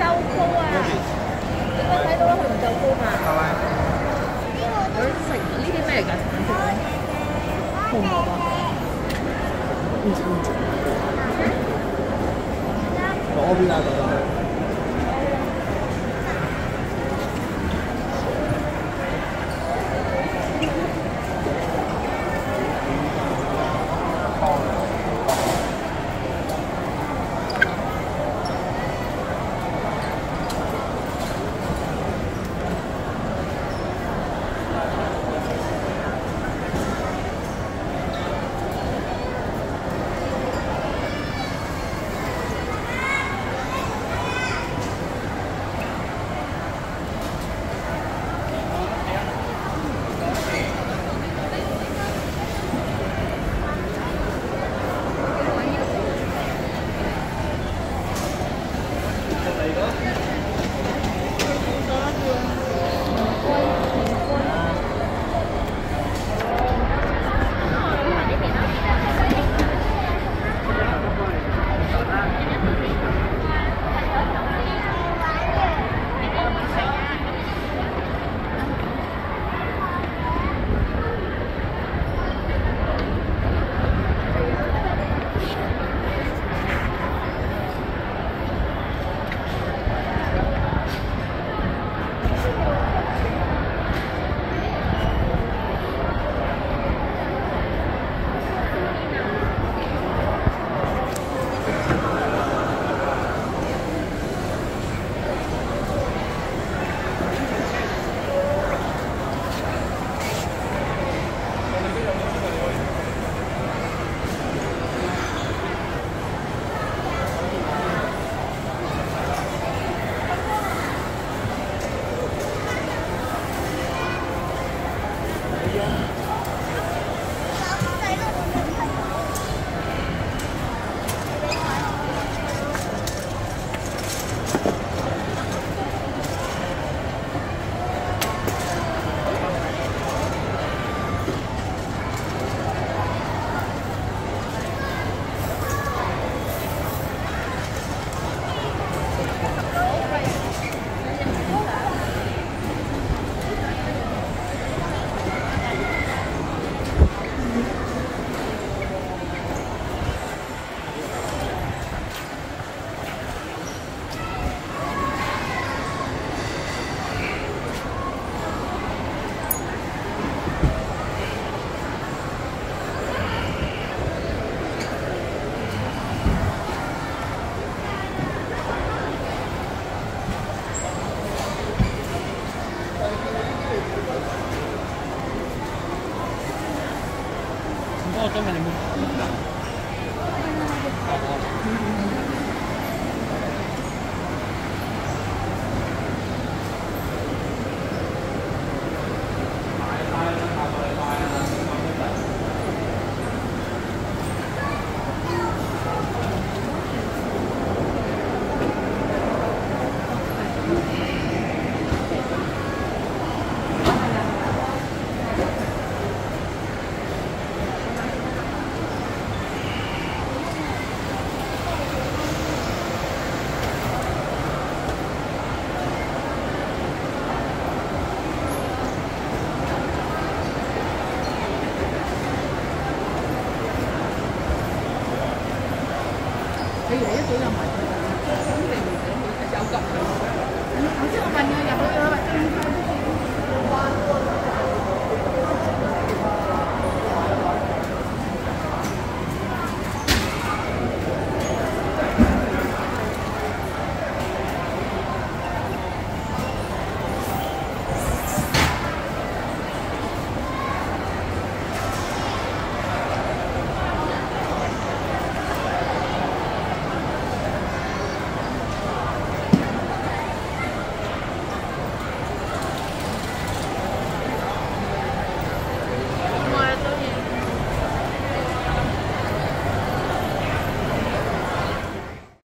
夠高啊！你咪睇到啦，紅豆糕嘛？佢食呢啲咩嚟㗎？橙色嘅紅蘿蔔。嗰邊啊，嗰邊。真係你佢嚟一早就唔系咁样噶啦，佢个手夹住。我问佢入去，佢话：「你唔，」